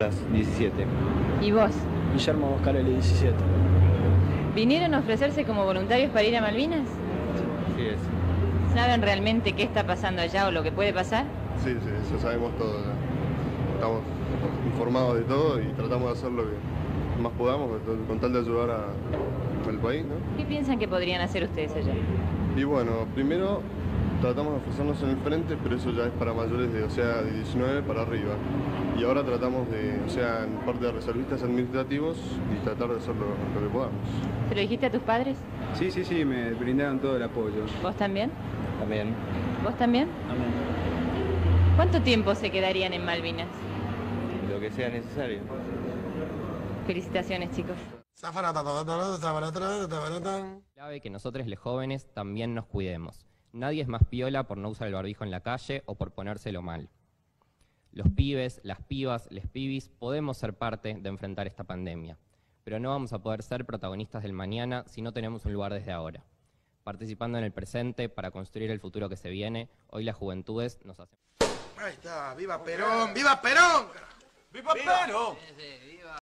Las 17. ¿Y vos? Guillermo Boscarelli, 17. ¿Vinieron a ofrecerse como voluntarios para ir a Malvinas? Sí, es. ¿Saben realmente qué está pasando allá o lo que puede pasar? Sí, sí, eso sabemos todo. ya. Estamos informados de todo y tratamos de hacer lo que más podamos con tal de ayudar a- al país, ¿no? ¿Qué piensan que podrían hacer ustedes allá? Y bueno, primero tratamos de ofrecernos en el frente, pero eso ya es para mayores de, o sea, de 19 para arriba. Y ahora tratamos de, o sea, en parte de reservistas administrativos y tratar de hacer lo, lo que podamos. ¿Se lo dijiste a tus padres? Sí, sí, sí, me brindaron todo el apoyo. ¿Vos también? También. ¿Vos también? Amén. ¿Cuánto tiempo se quedarían en Malvinas? Lo que sea necesario. Felicitaciones, chicos. Clave que nosotros los jóvenes también nos cuidemos. Nadie es más piola por no usar el barbijo en la calle o por ponérselo mal. Los pibes, las pibas, les pibis podemos ser parte de enfrentar esta pandemia, pero no vamos a poder ser protagonistas del mañana si no tenemos un lugar desde ahora. Participando en el presente para construir el futuro que se viene, hoy las juventudes nos hacen... Ahí está, viva Perón, viva Perón. ¡Viva Perón!